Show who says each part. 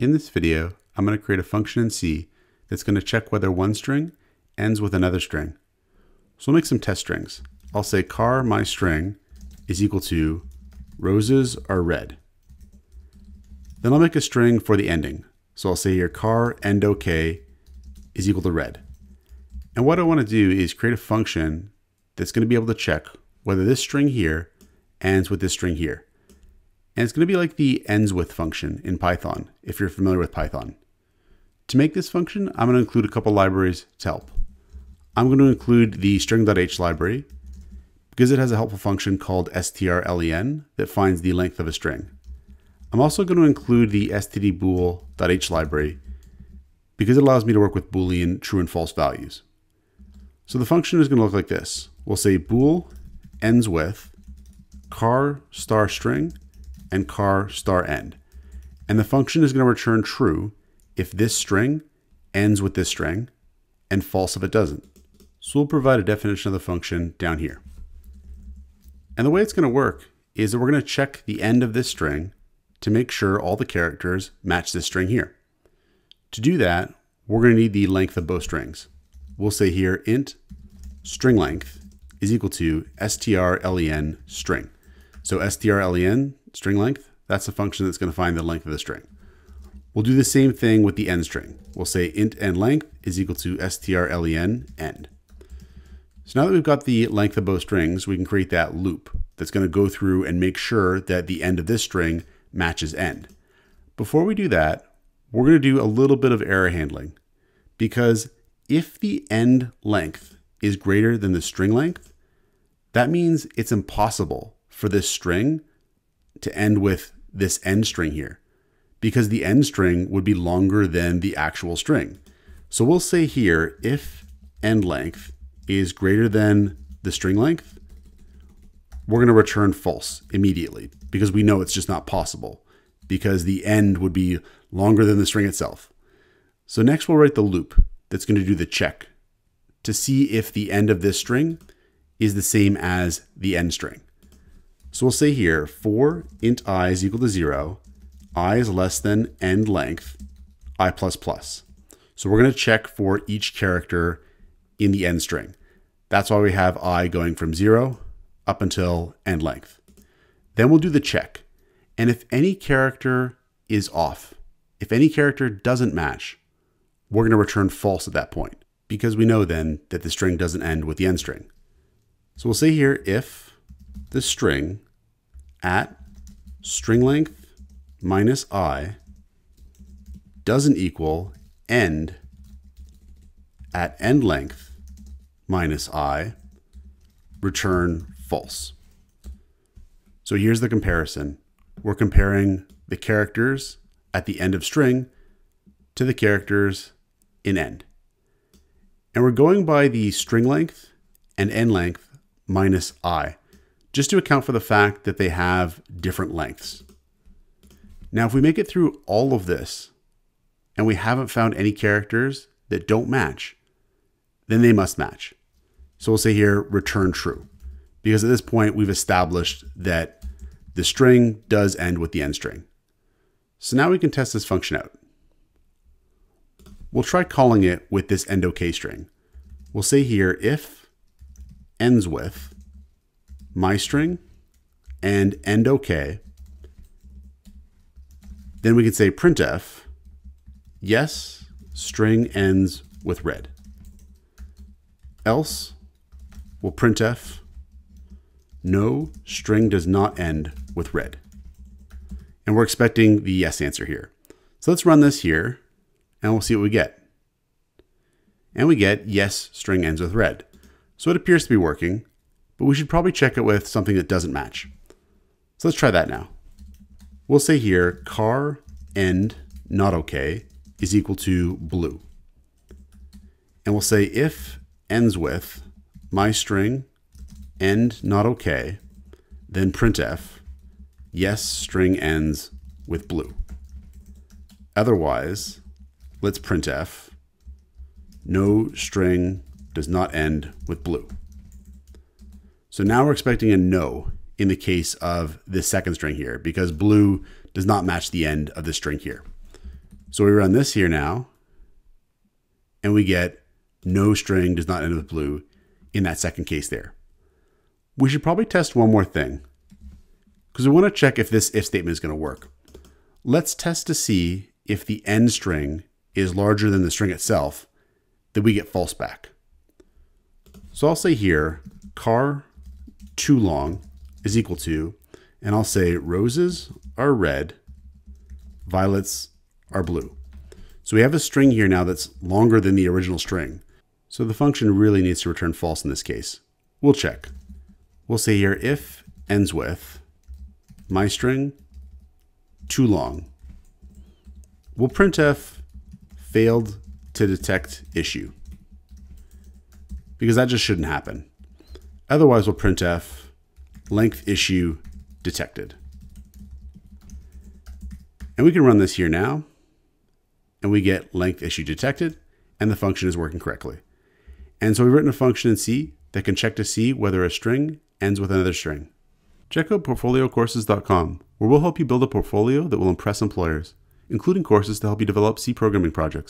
Speaker 1: In this video, I'm going to create a function in C that's going to check whether one string ends with another string. So we'll make some test strings. I'll say char my string is equal to roses are red. Then I'll make a string for the ending. So I'll say here char end OK is equal to red. And what I want to do is create a function that's going to be able to check whether this string here ends with this string here. And it's going to be like the ends with function in Python, if you're familiar with Python. To make this function, I'm going to include a couple libraries to help. I'm going to include the string.h library because it has a helpful function called strlen that finds the length of a string. I'm also going to include the stdbool.h library because it allows me to work with Boolean true and false values. So the function is going to look like this. We'll say bool ends with char star string and char star end. And the function is going to return true if this string ends with this string and false if it doesn't. So we'll provide a definition of the function down here. And the way it's going to work is that we're going to check the end of this string to make sure all the characters match this string here. To do that, we're going to need the length of both strings. We'll say here int string length is equal to strlen string. So strlen string length, that's the function that's going to find the length of the string. We'll do the same thing with the end string. We'll say int end length is equal to strlen end. So now that we've got the length of both strings, we can create that loop that's going to go through and make sure that the end of this string matches end. Before we do that, we're going to do a little bit of error handling because if the end length is greater than the string length, that means it's impossible for this string to end with this end string here because the end string would be longer than the actual string. So we'll say here, if end length is greater than the string length, we're going to return false immediately because we know it's just not possible because the end would be longer than the string itself. So next we'll write the loop that's going to do the check to see if the end of this string is the same as the end string. So we'll say here for int i is equal to 0, i is less than end length, i plus plus. So we're going to check for each character in the end string. That's why we have i going from 0 up until end length. Then we'll do the check. And if any character is off, if any character doesn't match, we're going to return false at that point because we know then that the string doesn't end with the end string. So we'll say here if the string at string length minus i doesn't equal end at end length minus i, return false. So here's the comparison. We're comparing the characters at the end of string to the characters in end. And we're going by the string length and end length minus i just to account for the fact that they have different lengths. Now, if we make it through all of this and we haven't found any characters that don't match, then they must match. So we'll say here, return true, because at this point we've established that the string does end with the end string. So now we can test this function out. We'll try calling it with this end OK string. We'll say here, if ends with my string and end OK. Then we can say printf, yes, string ends with red. Else, we'll printf, no, string does not end with red. And we're expecting the yes answer here. So let's run this here and we'll see what we get. And we get yes, string ends with red. So it appears to be working but we should probably check it with something that doesn't match. So let's try that now. We'll say here char end not okay is equal to blue. And we'll say if ends with my string end not okay, then printf yes string ends with blue. Otherwise, let's printf no string does not end with blue. So now we're expecting a no in the case of this second string here because blue does not match the end of the string here. So we run this here now, and we get no string does not end with blue in that second case there. We should probably test one more thing because we want to check if this if statement is going to work. Let's test to see if the end string is larger than the string itself, then we get false back. So I'll say here, char too long is equal to, and I'll say roses are red, violets are blue. So we have a string here now that's longer than the original string. So the function really needs to return false in this case. We'll check. We'll say here if ends with my string too long. We'll printf failed to detect issue because that just shouldn't happen. Otherwise, we'll printf length issue detected. And we can run this here now, and we get length issue detected, and the function is working correctly. And so we've written a function in C that can check to see whether a string ends with another string. Check out portfoliocourses.com, where we'll help you build a portfolio that will impress employers, including courses to help you develop C programming projects.